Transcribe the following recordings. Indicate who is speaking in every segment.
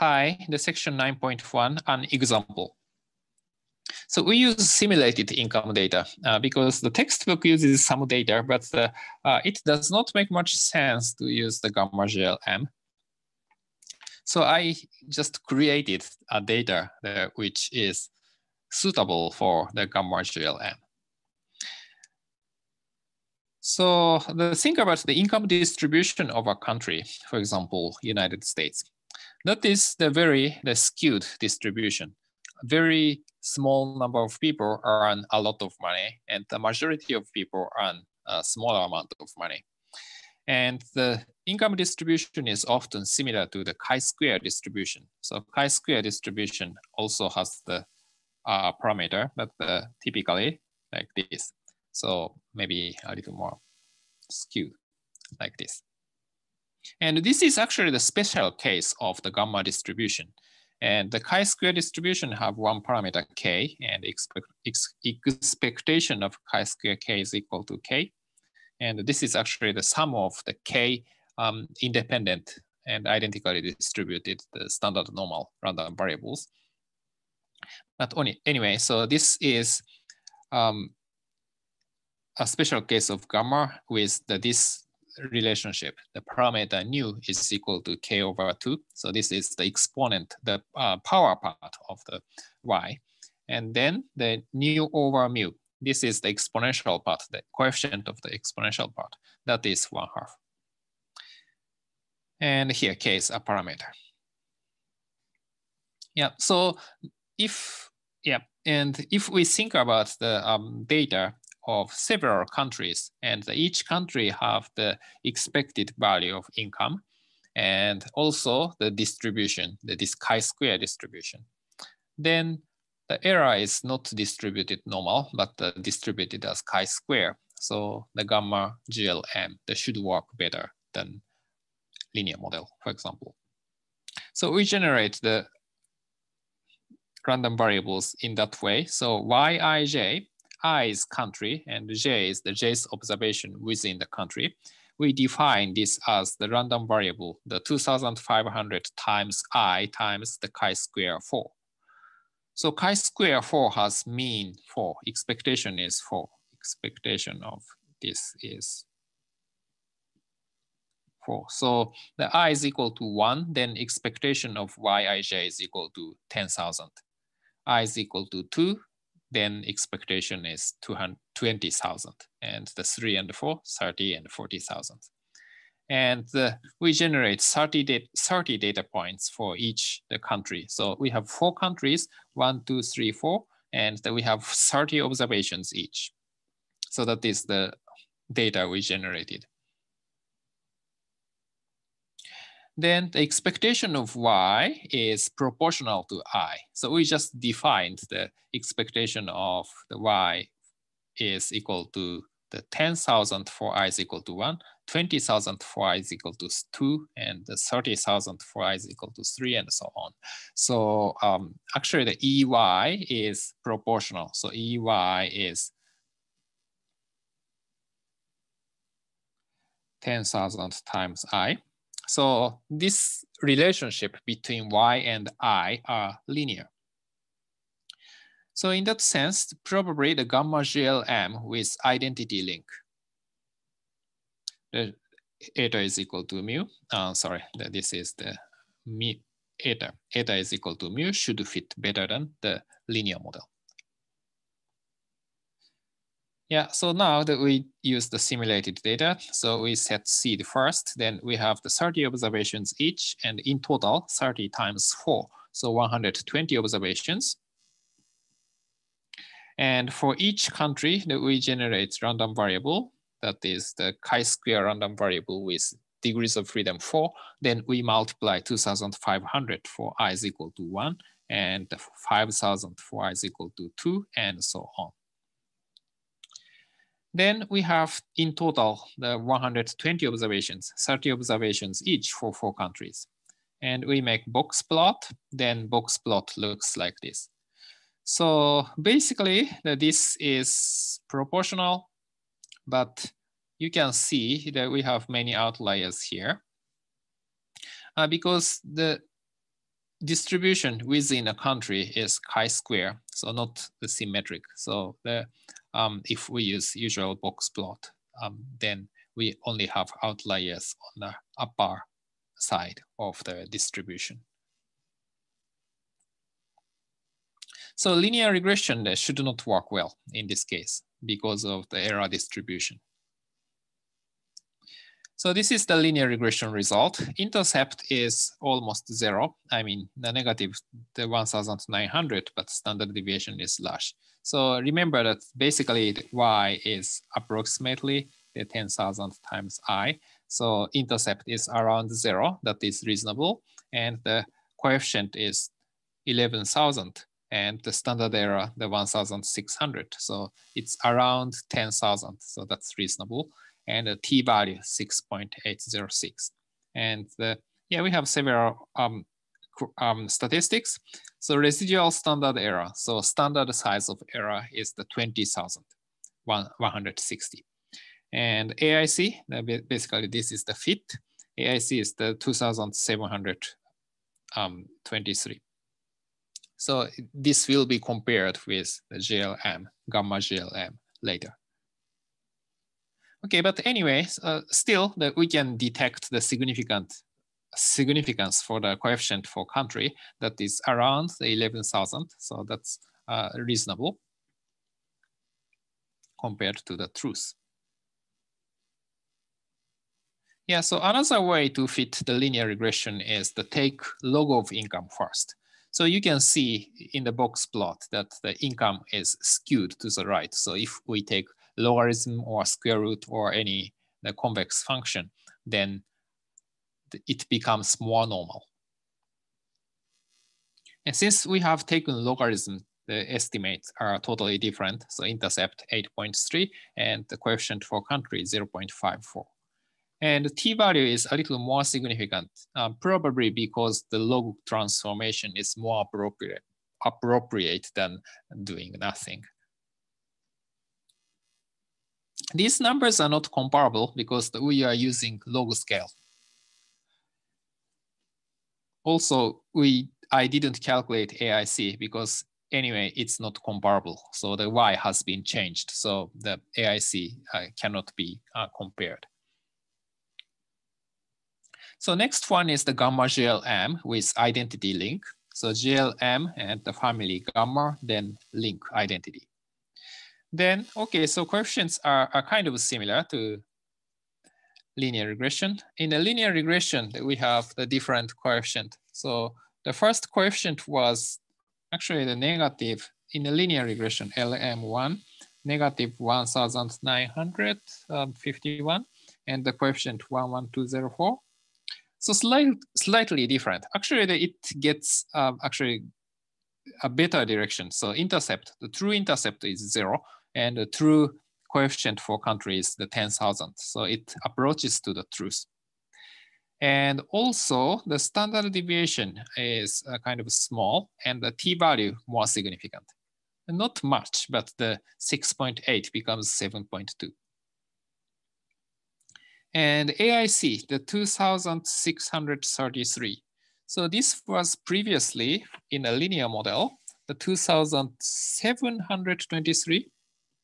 Speaker 1: Hi, the section 9.1, an example. So we use simulated income data uh, because the textbook uses some data, but uh, it does not make much sense to use the gamma GLM. So I just created a data which is suitable for the gamma GLM. So the think about the income distribution of a country, for example, United States. Is the very the skewed distribution. A Very small number of people earn a lot of money and the majority of people earn a smaller amount of money. And the income distribution is often similar to the chi-square distribution. So chi-square distribution also has the uh, parameter, but uh, typically like this. So maybe a little more skewed like this. And this is actually the special case of the gamma distribution. And the chi-square distribution have one parameter k, and expect, ex, expectation of chi-square k is equal to k. And this is actually the sum of the k um, independent and identically distributed the standard normal random variables. But only, anyway, so this is um, a special case of gamma with the, this relationship. The parameter nu is equal to k over 2. So this is the exponent, the uh, power part of the y. And then the nu over mu. This is the exponential part, the coefficient of the exponential part. That is 1 half. And here k is a parameter. Yeah, so if, yeah, and if we think about the um, data of several countries and each country have the expected value of income and also the distribution, the chi-square distribution. Then the error is not distributed normal, but uh, distributed as chi-square. So the gamma GLM should work better than linear model, for example. So we generate the random variables in that way. So Yij I is country and J is the J's observation within the country. We define this as the random variable, the 2500 times I times the chi-square 4. So chi-square 4 has mean 4, expectation is 4. Expectation of this is 4. So the i is equal to 1, then expectation of yij is equal to 10,000. i is equal to 2, then expectation is 20,000 and the three and the four, 30 and 40,000. And uh, we generate 30, da 30 data points for each the country. So we have four countries, one, two, three, four, and we have 30 observations each. So that is the data we generated. Then the expectation of y is proportional to i. So we just defined the expectation of the y is equal to the 10,000 for i is equal to 1, 20,000 for i is equal to 2, and the 30,000 for i is equal to 3, and so on. So um, actually the EY is proportional. So EY is 10,000 times i. So this relationship between y and i are linear. So in that sense, probably the gamma GLM with identity link. The eta is equal to mu. Uh, sorry, this is the mu eta. Eta is equal to mu should fit better than the linear model. Yeah, so now that we use the simulated data, so we set seed first, then we have the 30 observations each, and in total, 30 times four, so 120 observations. And for each country that we generate random variable, that is the chi-square random variable with degrees of freedom four, then we multiply 2,500 for i is equal to one, and 5,000 for i is equal to two, and so on. Then we have in total the 120 observations, 30 observations each for four countries. And we make box plot, then box plot looks like this. So basically this is proportional, but you can see that we have many outliers here uh, because the distribution within a country is chi-square, so not the symmetric. So the, um, if we use usual box plot, um, then we only have outliers on the upper side of the distribution. So linear regression should not work well in this case because of the error distribution. So this is the linear regression result. Intercept is almost zero. I mean, the negative, the 1,900, but standard deviation is large. So remember that basically y is approximately the 10,000 times i. So intercept is around zero, that is reasonable. And the coefficient is 11,000 and the standard error, the 1,600. So it's around 10,000, so that's reasonable and a t-value 6.806. And the, yeah, we have several um, um, statistics. So residual standard error. So standard size of error is the 20,000, 160. And AIC, basically this is the fit. AIC is the 2,723. So this will be compared with the GLM, gamma GLM later. Okay, but anyway, uh, still that we can detect the significant significance for the coefficient for country that is around the 11,000. So that's uh, reasonable compared to the truth. Yeah, so another way to fit the linear regression is to take log of income first. So you can see in the box plot that the income is skewed to the right. So if we take logarithm or square root or any the convex function, then it becomes more normal. And since we have taken logarithm, the estimates are totally different. So intercept 8.3 and the coefficient for country 0.54. And the t-value is a little more significant, uh, probably because the log transformation is more appropriate, appropriate than doing nothing. These numbers are not comparable because we are using log scale. Also, we I didn't calculate AIC because anyway, it's not comparable. So the Y has been changed. So the AIC uh, cannot be uh, compared. So next one is the gamma GLM with identity link. So GLM and the family gamma, then link identity. Then, okay, so coefficients are, are kind of similar to linear regression. In a linear regression, we have the different coefficient. So the first coefficient was actually the negative in the linear regression, LM1, negative 1,951, and the coefficient 11204. So slight, slightly different. Actually, it gets um, actually a better direction. So intercept, the true intercept is zero, and the true coefficient for country is the 10,000. So it approaches to the truth. And also the standard deviation is uh, kind of small and the t-value more significant. Not much, but the 6.8 becomes 7.2. And AIC, the 2,633. So this was previously in a linear model, the 2,723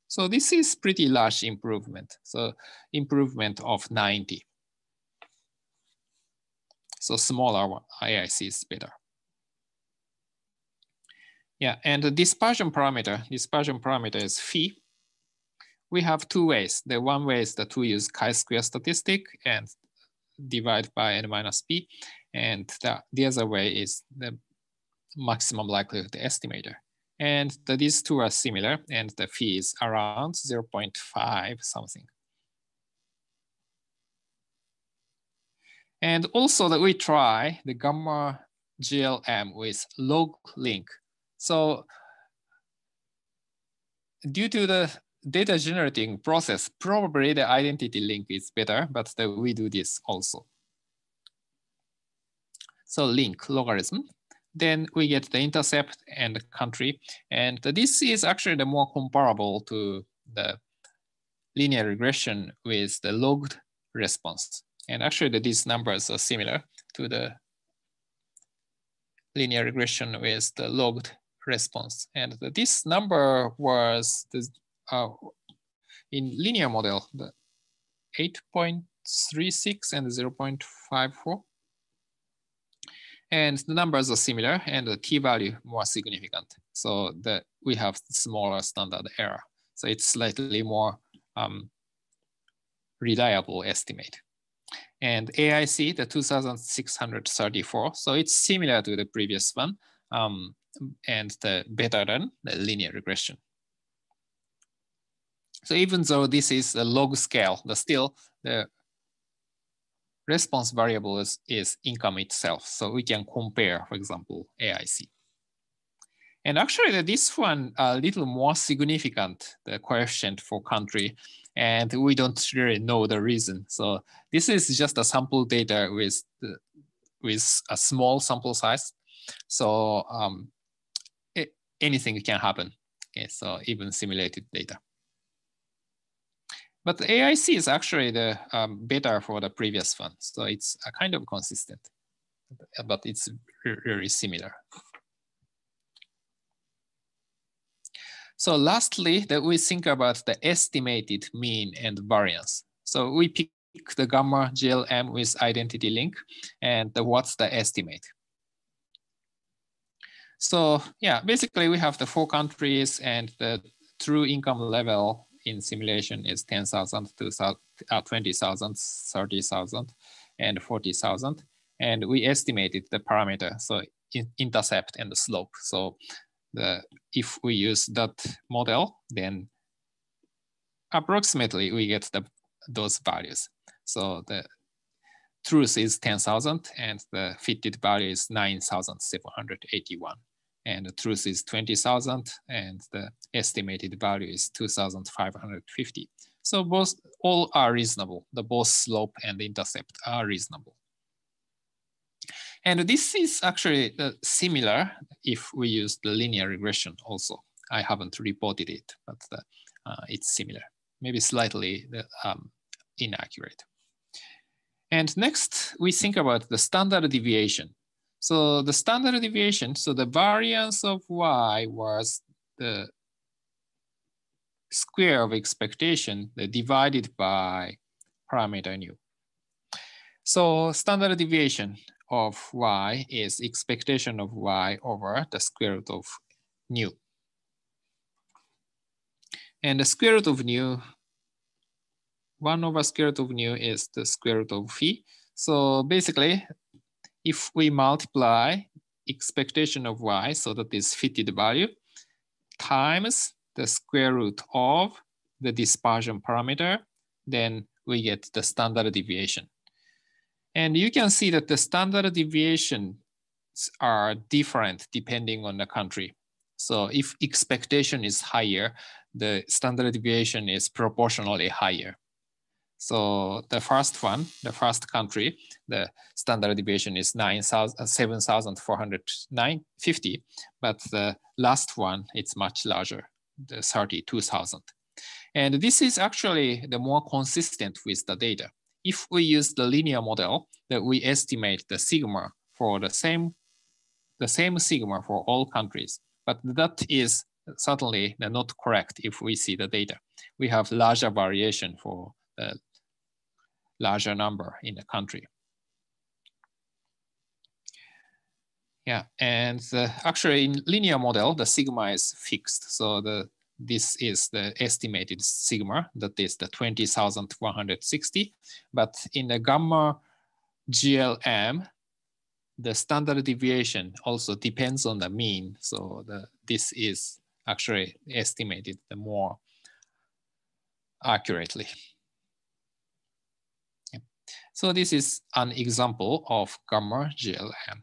Speaker 1: so this is pretty large improvement. So improvement of 90. So smaller AIC is better. Yeah, and the dispersion parameter, dispersion parameter is phi. We have two ways. The one way is that we use chi-square statistic and divide by n minus p. And the, the other way is the maximum likelihood estimator. And the, these two are similar and the phi is around 0.5 something. And also that we try the gamma GLM with log link. So due to the data generating process, probably the identity link is better, but the, we do this also. So link logarithm then we get the intercept and the country. And this is actually the more comparable to the linear regression with the logged response. And actually these numbers are similar to the linear regression with the logged response. And this number was the, uh, in linear model, the 8.36 and 0.54. And the numbers are similar and the t-value more significant. So that we have smaller standard error. So it's slightly more um, reliable estimate. And AIC, the 2634, so it's similar to the previous one um, and the better than the linear regression. So even though this is a log scale, the still the response variable is, is income itself. So we can compare, for example, AIC. And actually this one a little more significant, the coefficient for country, and we don't really know the reason. So this is just a sample data with, the, with a small sample size. So um, it, anything can happen. Okay, so even simulated data. But AIC is actually the um, better for the previous one. So it's a kind of consistent, but it's very similar. So lastly, that we think about the estimated mean and variance. So we pick the gamma GLM with identity link and the, what's the estimate. So yeah, basically we have the four countries and the true income level in simulation is 10,000 to uh, 20,000, 30,000, and 40,000. And we estimated the parameter, so in, intercept and the slope. So the, if we use that model, then approximately we get the, those values. So the truth is 10,000 and the fitted value is 9,781 and the truth is 20,000 and the estimated value is 2,550. So both all are reasonable. The both slope and intercept are reasonable. And this is actually uh, similar if we use the linear regression also. I haven't reported it, but the, uh, it's similar, maybe slightly um, inaccurate. And next, we think about the standard deviation. So the standard deviation, so the variance of y was the square of expectation divided by parameter nu. So standard deviation of y is expectation of y over the square root of nu. And the square root of nu, one over square root of nu is the square root of phi. So basically if we multiply expectation of y, so that is fitted value, times the square root of the dispersion parameter, then we get the standard deviation. And you can see that the standard deviations are different depending on the country. So if expectation is higher, the standard deviation is proportionally higher. So the first one, the first country, the standard deviation is uh, 7,450, but the last one, it's much larger, the 32,000. And this is actually the more consistent with the data. If we use the linear model, that we estimate the sigma for the same, the same sigma for all countries, but that is certainly not correct if we see the data. We have larger variation for the larger number in the country. Yeah, and actually in linear model, the sigma is fixed. So the this is the estimated sigma, that is the 20,160. But in the gamma GLM, the standard deviation also depends on the mean. So the, this is actually estimated the more accurately. So this is an example of gamma GLM.